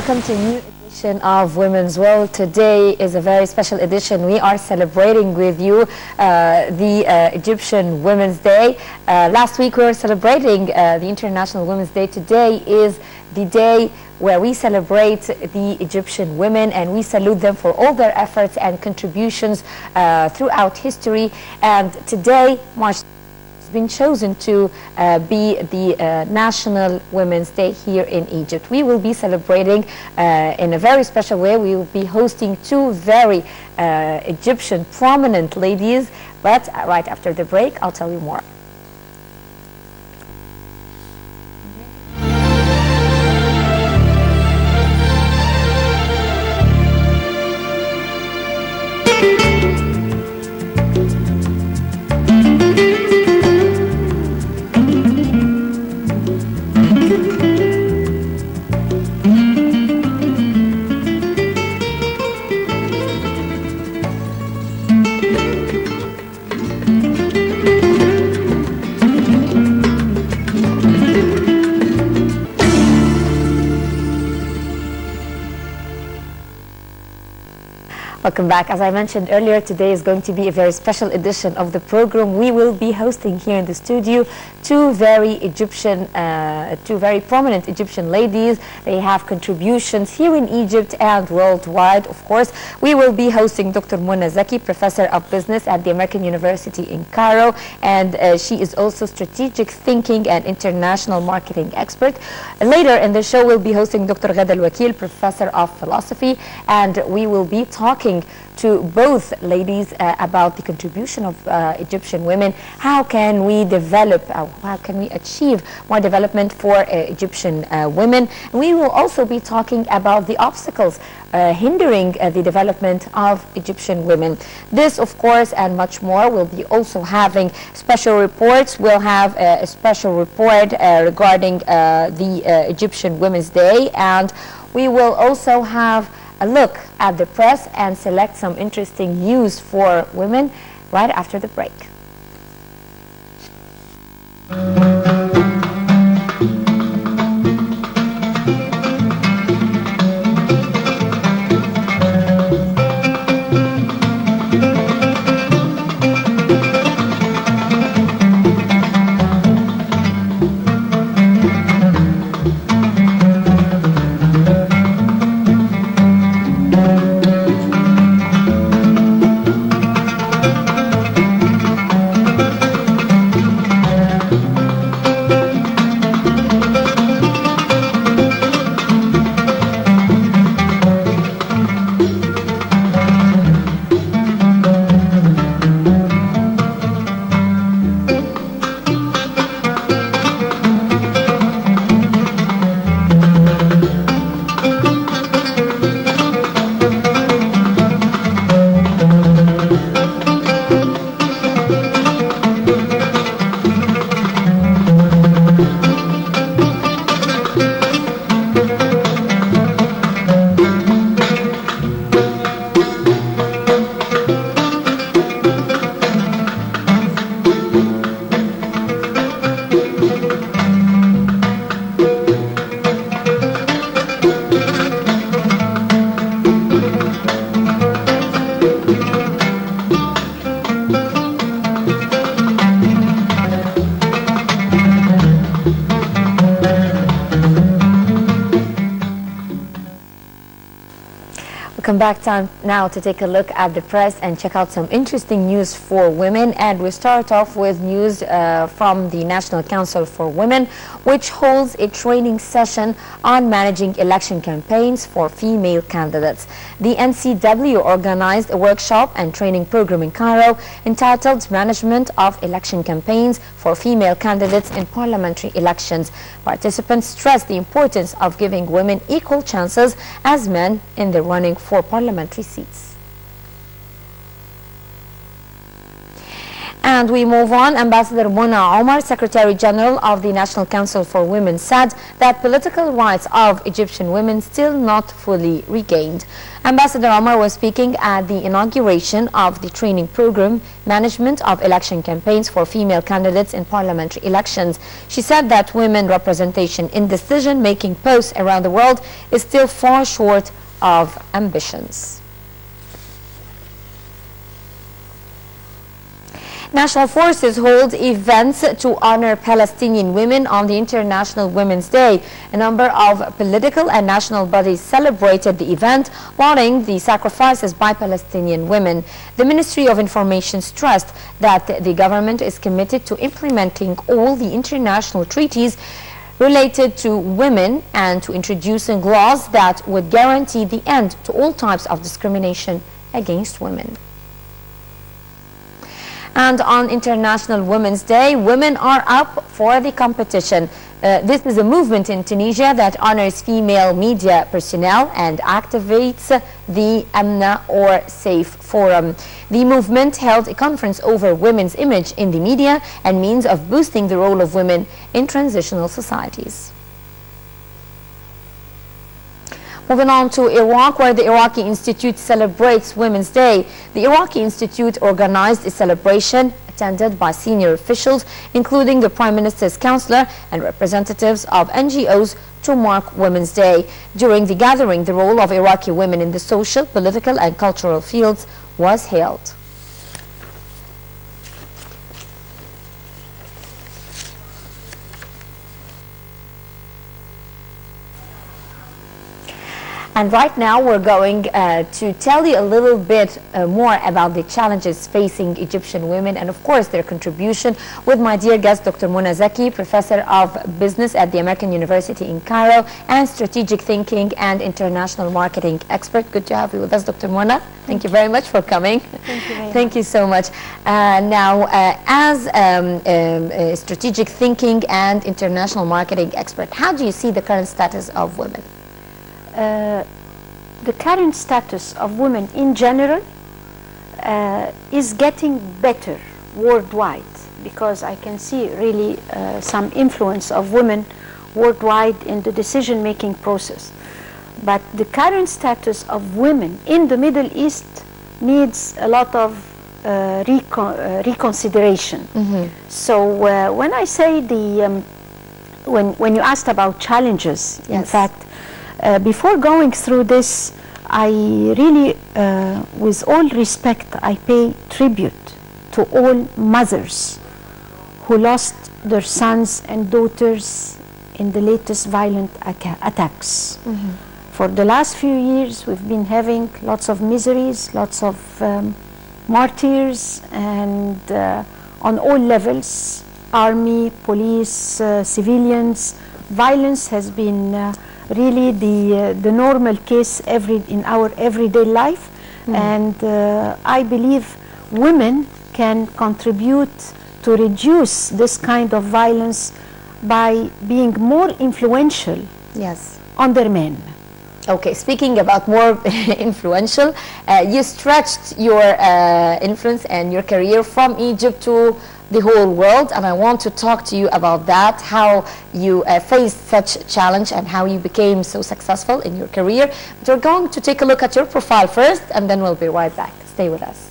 Welcome to a new edition of Women's World. Today is a very special edition. We are celebrating with you uh, the uh, Egyptian Women's Day. Uh, last week we were celebrating uh, the International Women's Day. Today is the day where we celebrate the Egyptian women and we salute them for all their efforts and contributions uh, throughout history. And today, March been chosen to uh, be the uh, National Women's Day here in Egypt. We will be celebrating uh, in a very special way. We will be hosting two very uh, Egyptian prominent ladies, but right after the break, I'll tell you more. Welcome back. As I mentioned earlier, today is going to be a very special edition of the program. We will be hosting here in the studio two very Egyptian, uh, two very prominent Egyptian ladies. They have contributions here in Egypt and worldwide, of course. We will be hosting Dr. Mona Zaki, Professor of Business at the American University in Cairo, and uh, she is also strategic thinking and international marketing expert. Later in the show, we'll be hosting Dr. Ghada Al-Wakil, Professor of Philosophy, and we will be talking to both ladies uh, about the contribution of uh, Egyptian women. How can we develop, uh, how can we achieve more development for uh, Egyptian uh, women? We will also be talking about the obstacles uh, hindering the development of Egyptian women. This, of course, and much more, we'll be also having special reports. We'll have a special report regarding the Egyptian Women's Day, and we will also have a look at the press and select some interesting news for women right after the break. Welcome back time now to take a look at the press and check out some interesting news for women. And we start off with news uh, from the National Council for Women, which holds a training session on managing election campaigns for female candidates. The NCW organized a workshop and training program in Cairo entitled Management of Election Campaigns for Female Candidates in Parliamentary Elections. Participants stressed the importance of giving women equal chances as men in the running for parliamentary seats. And we move on. Ambassador Mona Omar, Secretary General of the National Council for Women, said that political rights of Egyptian women still not fully regained. Ambassador Omar was speaking at the inauguration of the training program Management of Election Campaigns for Female Candidates in Parliamentary Elections. She said that women representation in decision-making posts around the world is still far short of ambitions. National forces hold events to honor Palestinian women on the International Women's Day. A number of political and national bodies celebrated the event, lauding the sacrifices by Palestinian women. The Ministry of Information stressed that the government is committed to implementing all the international treaties related to women and to introducing laws that would guarantee the end to all types of discrimination against women. And on International Women's Day, women are up for the competition. Uh, this is a movement in Tunisia that honors female media personnel and activates the Amna or Safe Forum. The movement held a conference over women's image in the media and means of boosting the role of women in transitional societies. Moving on to Iraq, where the Iraqi Institute celebrates Women's Day. The Iraqi Institute organized a celebration attended by senior officials, including the Prime Minister's counselor and representatives of NGOs to mark Women's Day. During the gathering, the role of Iraqi women in the social, political and cultural fields was hailed. And right now we're going uh, to tell you a little bit uh, more about the challenges facing Egyptian women and of course their contribution with my dear guest Dr. Mona Zaki, Professor of Business at the American University in Cairo and Strategic Thinking and International Marketing Expert. Good to have you with us Dr. Mona. Thank you very much for coming. Thank you very Thank you so much. Uh, now uh, as um, um, Strategic Thinking and International Marketing Expert, how do you see the current status of women? Uh, the current status of women in general uh, is getting better worldwide because I can see really uh, some influence of women worldwide in the decision-making process. But the current status of women in the Middle East needs a lot of uh, recon reconsideration. Mm -hmm. So when I say the, um, when, when you asked about challenges, yes. in fact, uh, before going through this, I really, uh, with all respect, I pay tribute to all mothers who lost their sons and daughters in the latest violent attacks. Mm -hmm. For the last few years, we've been having lots of miseries, lots of um, martyrs, and uh, on all levels, army, police, uh, civilians, violence has been uh, really the uh, the normal case every in our everyday life, mm. and uh, I believe women can contribute to reduce this kind of violence by being more influential yes. on their men. Okay, speaking about more influential, uh, you stretched your uh, influence and your career from Egypt to the whole world and I want to talk to you about that, how you uh, faced such challenge and how you became so successful in your career. But we're going to take a look at your profile first and then we'll be right back. Stay with us.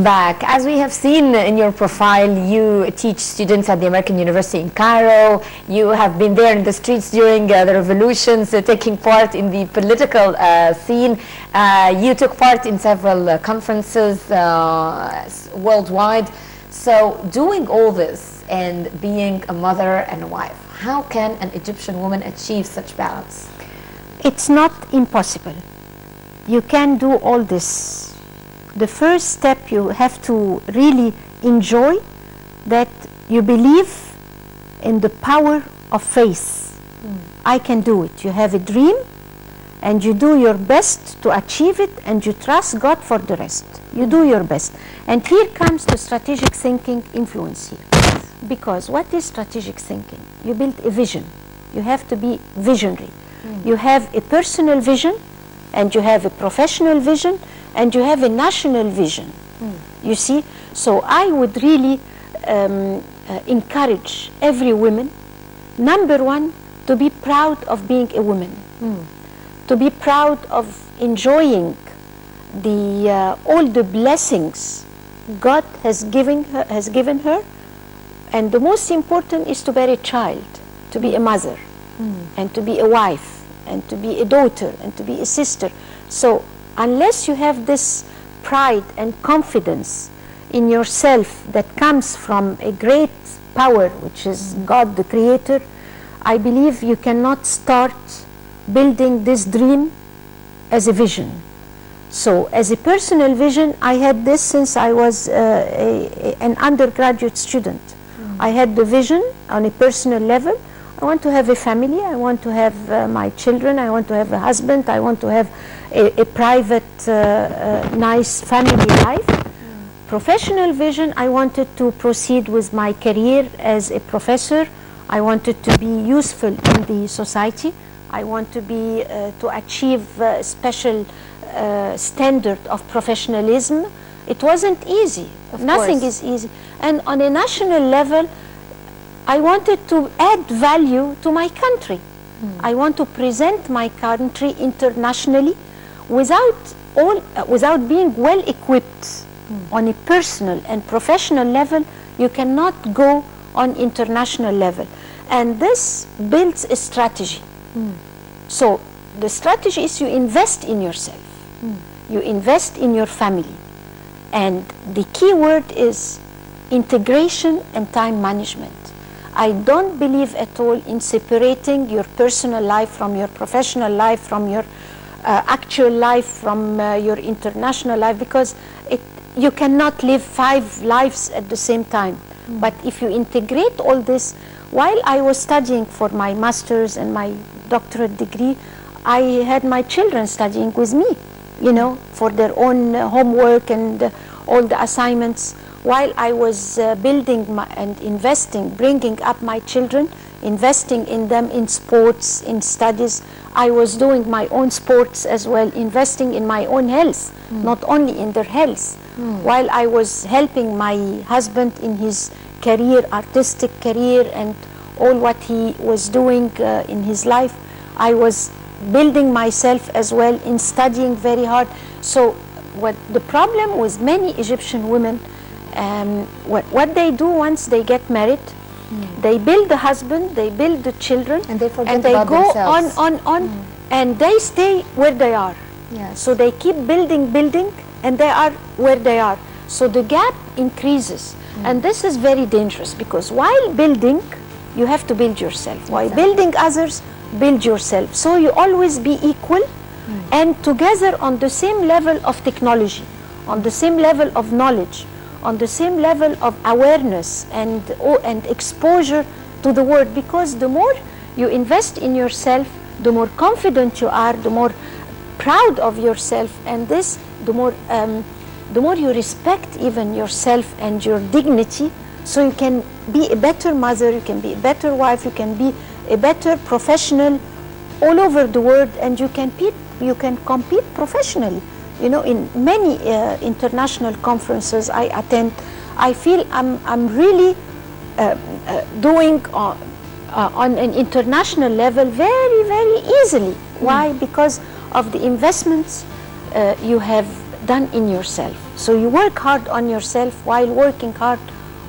Welcome back. As we have seen in your profile, you teach students at the American University in Cairo. You have been there in the streets during uh, the revolutions, uh, taking part in the political uh, scene. Uh, you took part in several uh, conferences uh, worldwide. So doing all this and being a mother and a wife, how can an Egyptian woman achieve such balance? It's not impossible. You can do all this the first step you have to really enjoy that you believe in the power of faith. Mm. I can do it. You have a dream and you do your best to achieve it and you trust God for the rest. You do your best. And here comes the strategic thinking influence here. Because what is strategic thinking? You build a vision. You have to be visionary. Mm. You have a personal vision and you have a professional vision and you have a national vision. Mm. You see? So I would really um, uh, encourage every woman, number one, to be proud of being a woman, mm. to be proud of enjoying the uh, all the blessings God has given her, has given her, and the most important is to bear a child, to be a mother, mm. and to be a wife, and to be a daughter, and to be a sister. So unless you have this pride and confidence in yourself that comes from a great power, which is God the Creator, I believe you cannot start building this dream as a vision. So, as a personal vision, I had this since I was uh, a, a, an undergraduate student. Mm. I had the vision on a personal level. I want to have a family, I want to have uh, my children, I want to have a husband, I want to have a, a private, uh, uh, nice family life. Mm. Professional vision, I wanted to proceed with my career as a professor. I wanted to be useful in the society. I want to be, uh, to achieve a special uh, standard of professionalism. It wasn't easy. Of Nothing course. is easy. And on a national level, I wanted to add value to my country. Mm. I want to present my country internationally without, all, uh, without being well equipped mm. on a personal and professional level, you cannot go on international level. And this builds a strategy. Mm. So the strategy is you invest in yourself. You invest in your family. And the key word is integration and time management. I don't believe at all in separating your personal life from your professional life, from your uh, actual life from uh, your international life because it, you cannot live five lives at the same time. Mm. But if you integrate all this, while I was studying for my master's and my doctorate degree, I had my children studying with me, you know, for their own uh, homework and uh, all the assignments. While I was uh, building my, and investing, bringing up my children, investing in them in sports, in studies, I was doing my own sports as well, investing in my own health, mm. not only in their health. Mm. While I was helping my husband in his career, artistic career, and all what he was doing uh, in his life, I was building myself as well in studying very hard. So, what the problem with many Egyptian women, um, what, what they do once they get married, Mm. They build the husband, they build the children, and they forget and they go themselves. on, on, on, mm. and they stay where they are. Yes. So they keep building, building, and they are where they are. So the gap increases, mm. and this is very dangerous because while building, you have to build yourself. While exactly. building others, build yourself. So you always be equal mm. and together on the same level of technology, on the same level of knowledge, on the same level of awareness and, and exposure to the world because the more you invest in yourself, the more confident you are, the more proud of yourself, and this, the more, um, the more you respect even yourself and your dignity, so you can be a better mother, you can be a better wife, you can be a better professional all over the world, and you can, you can compete professionally. You know, in many uh, international conferences I attend, I feel I'm, I'm really uh, uh, doing uh, uh, on an international level very, very easily. Mm. Why? Because of the investments uh, you have done in yourself. So you work hard on yourself while working hard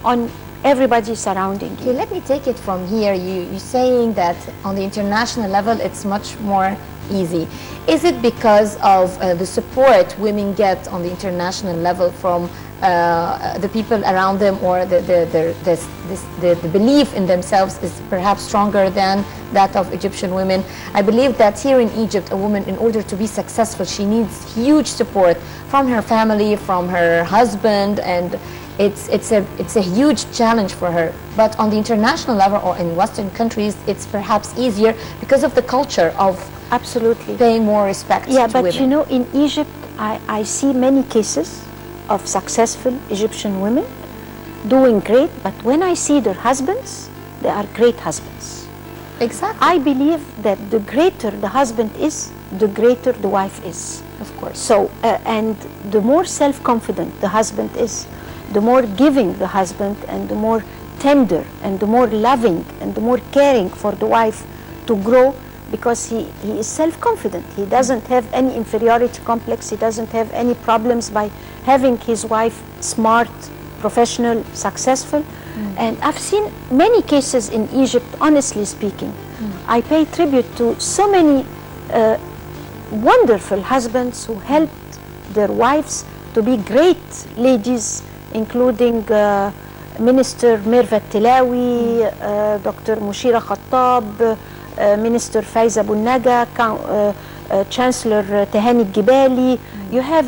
on everybody surrounding you. Okay, let me take it from here. You, you're saying that on the international level it's much more easy. Is it because of uh, the support women get on the international level from uh, the people around them or the, the, the, this, this, the, the belief in themselves is perhaps stronger than that of Egyptian women? I believe that here in Egypt, a woman, in order to be successful, she needs huge support from her family, from her husband, and it's, it's, a, it's a huge challenge for her. But on the international level or in Western countries, it's perhaps easier because of the culture of Absolutely. paying more respect Yeah, but women. you know, in Egypt, I, I see many cases of successful Egyptian women doing great, but when I see their husbands, they are great husbands. exactly. I believe that the greater the husband is, the greater the wife is. of course. So, uh, and the more self-confident the husband is, the more giving the husband and the more tender and the more loving and the more caring for the wife to grow because he, he is self-confident. He doesn't have any inferiority complex. He doesn't have any problems by having his wife smart, professional, successful. And I've seen many cases in Egypt, honestly speaking. I pay tribute to so many uh, wonderful husbands who helped their wives to be great ladies, including uh, Minister Mirvat Tilawi, uh, Dr. Mushira Khattab, Minister Faiza Bunnaga, Coun- uh, uh, Chancellor uh, Tehani Gibali. You have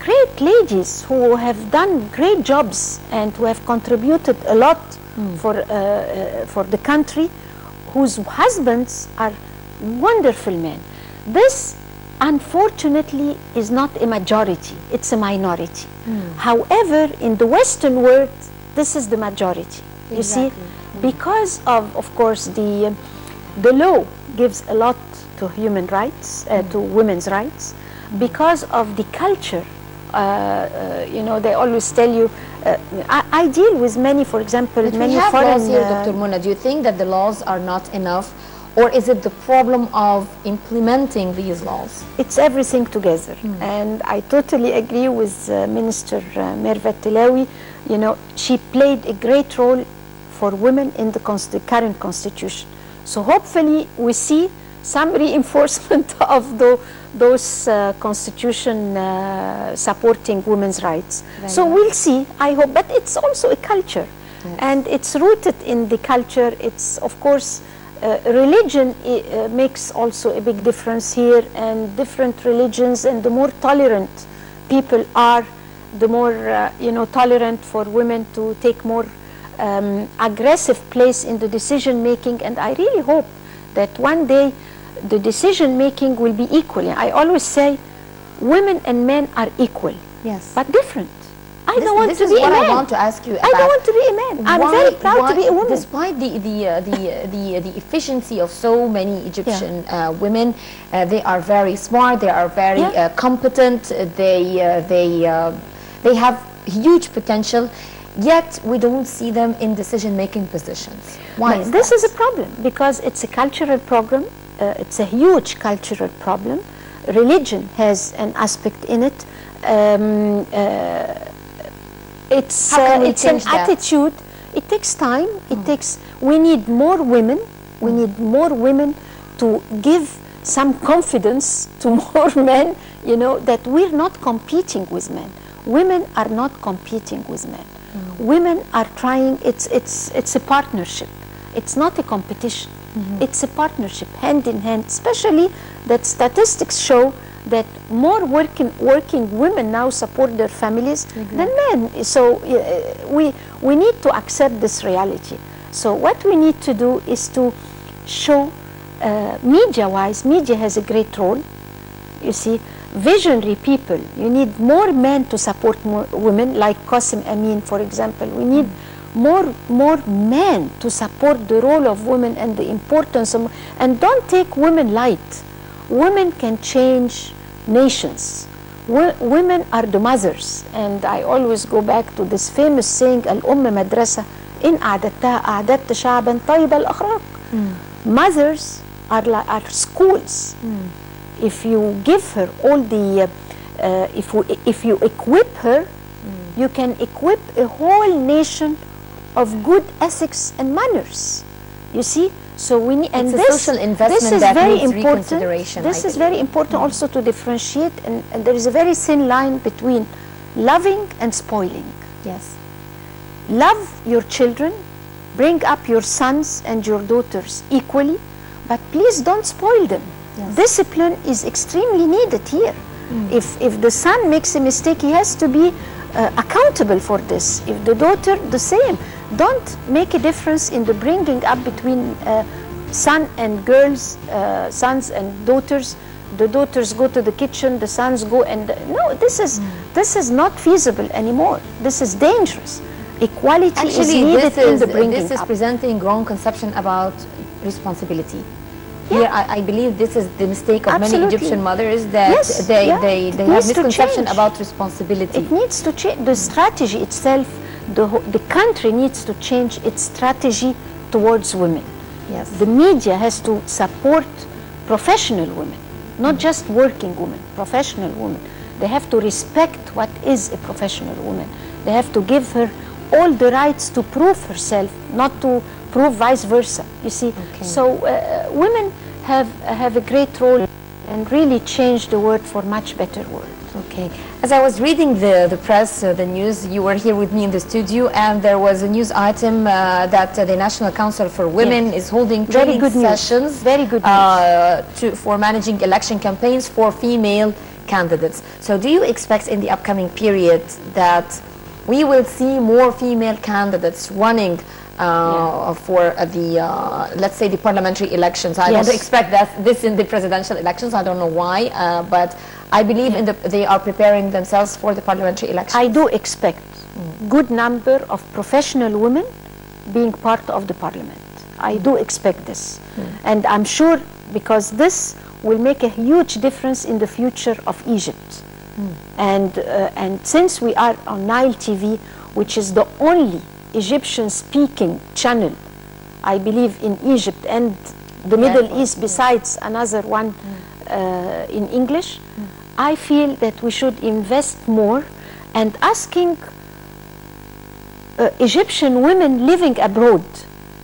great ladies who have done great jobs and who have contributed a lot for, uh, uh, for the country, whose husbands are wonderful men. This, unfortunately, is not a majority, it's a minority. However, in the Western world, this is the majority. You see, because of, of course, the, the law gives a lot to human rights, uh, to women's rights, because of the culture. Uh, uh, you know, they always tell you. Uh, I, I deal with many, for example, But many we have foreign. laws here, Dr. Mona. Do you think that the laws are not enough, or is it the problem of implementing these laws? it's everything together. And I totally agree with uh, Minister Mervat Tilawi. You know, she played a great role for women in the consti- current constitution. So hopefully we see some reinforcement of the, those uh, constitution uh, supporting women's rights. So well. see, I hope. But it's also a culture. And it's rooted in the culture. It's, of course, uh, religion uh, makes also a big difference here, and different religions, and the more tolerant people are, the more uh, you know tolerant for women to take more um, aggressive place in the decision making. And I really hope that one day the decision making will be equal. I always say, women and men are equal, Yes. but different. I This- don't want this to is be what a man. I want to ask you I don't want to be a man. I'm Why- very proud why- to be a woman. Despite the the uh, the uh, the uh, the efficiency of so many Egyptian uh, women, uh, they are very smart. They are very Yeah. uh, competent. They uh, they uh, they have huge potential. Yet we don't see them in decision-making positions. Why is this that? is a problem because it's a cultural problem. Uh, it's a huge cultural problem. Religion has an aspect in it. Um, uh, it's uh, it's an that? attitude. It takes time. It takes. We need more women. We need more women to give some confidence to more men. You know that we're not competing with men. Women are not competing with men. Women are trying. It's it's it's a partnership. It's not a competition. It's a partnership, hand in hand. Especially that statistics show that more working working women now support their families than men. So uh, we we need to accept this reality. So what we need to do is to show uh, media-wise. Media has a great role. You see, visionary people. You need more men to support more women, like Qasim Amin, for example. We need more more men to support the role of women and the importance of. And don't take women light. Women can change nations. Wo- women are the mothers, and I always go back to this famous saying: "الأم مدرسة إن أعددتها أعددت شعبا طيب الأخلاق." Mothers are like are schools if you give her all the uh, uh, if, we, if you equip her, you can equip a whole nation of good ethics and manners. You see? So we need, and this, social investment this is that very needs important. This I is very important also to differentiate, and, and there is a very thin line between loving and spoiling. Yes. Love your children, bring up your sons and your daughters equally, but please don't spoil them. Yes. Discipline is extremely needed here. If, if the son makes a mistake, he has to be uh, accountable for this. If the daughter, the same. Don't make a difference in the bringing up between uh, son and girls, uh, sons and daughters. The daughters go to the kitchen, the sons go and no. This is this is not feasible anymore. This is dangerous. Equality is needed this in is, the bringing up. this is up. presenting wrong conception about responsibility. Here, I, I believe this is the mistake of many Egyptian mothers that Yes, they, yeah, they, they have misconception about responsibility. It needs to change. The strategy itself, the, the country needs to change its strategy towards women. yes. The media has to support professional women, not just working women, professional women. They have to respect what is a professional woman. They have to give her all the rights to prove herself, not to prove vice versa. You see, Okay. so uh, women have have a great role and really change the world for much better world. Okay. As I was reading the, the press, uh, the news, you were here with me in the studio, and there was a news item uh, that uh, the National Council for Women is holding training Very good news. sessions Very good uh, to, for managing election campaigns for female candidates. So do you expect in the upcoming period that we will see more female candidates running uh, for uh, the, uh, let's say, the parliamentary elections? I Yes. don't expect that this in the presidential elections. I don't know why, uh, but I believe in the, they are preparing themselves for the parliamentary elections. I do expect good number of professional women being part of the parliament. I do expect this. And I'm sure because this will make a huge difference in the future of Egypt. And, uh, and since we are on Nile TV, which is the only Egyptian speaking channel, I believe, in Egypt and the Middle East, besides another one uh, in English, I feel that we should invest more and asking uh, Egyptian women living abroad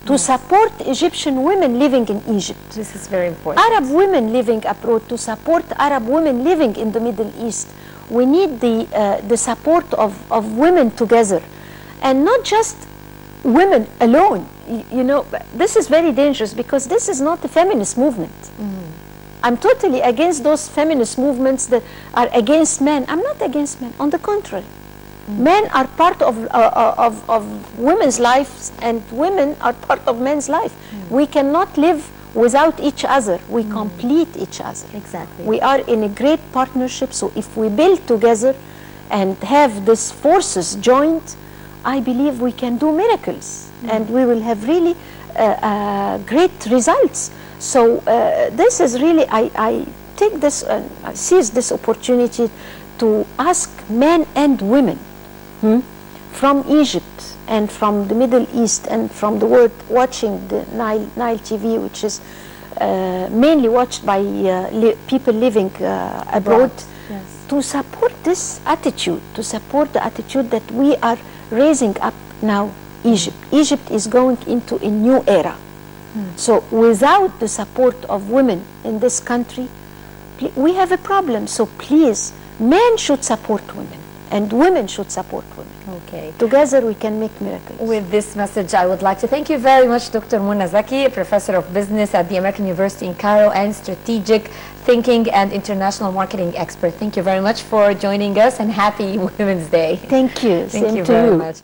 to support Egyptian women living in Egypt. this is very important. Arab women living abroad to support Arab women living in the Middle East. We need the, uh, the support of, of women together and not just women alone. Y- You know, this is very dangerous because this is not a feminist movement. I'm totally against those feminist movements that are against men. I'm not against men, on the contrary. Men are part of, uh, uh, of, of women's lives and women are part of men's life. We cannot live without each other. We complete each other. Exactly. We are in a great partnership, so if we build together and have these forces joined, I believe we can do miracles and we will have really uh, uh, great results. So uh, this is really, I, I take this, I seize this opportunity to ask men and women hmm, from Egypt and from the Middle East and from the world watching the Nile, Nile TV, which is uh, mainly watched by uh, li- people living uh, abroad, yes. to support this attitude, to support the attitude that we are raising up now Egypt. Egypt is going into a new era. Hmm. So without the support of women in this country, we have a problem. So please, men should support women and women should support women. Okay. Together we can make miracles. With this message, I would like to thank you very much, Dr. Mona Zaki, professor of business at the American University in Cairo and strategic thinking and international marketing expert. Thank you very much for joining us and happy Women's Day. Thank you. Thank Same you very you. much.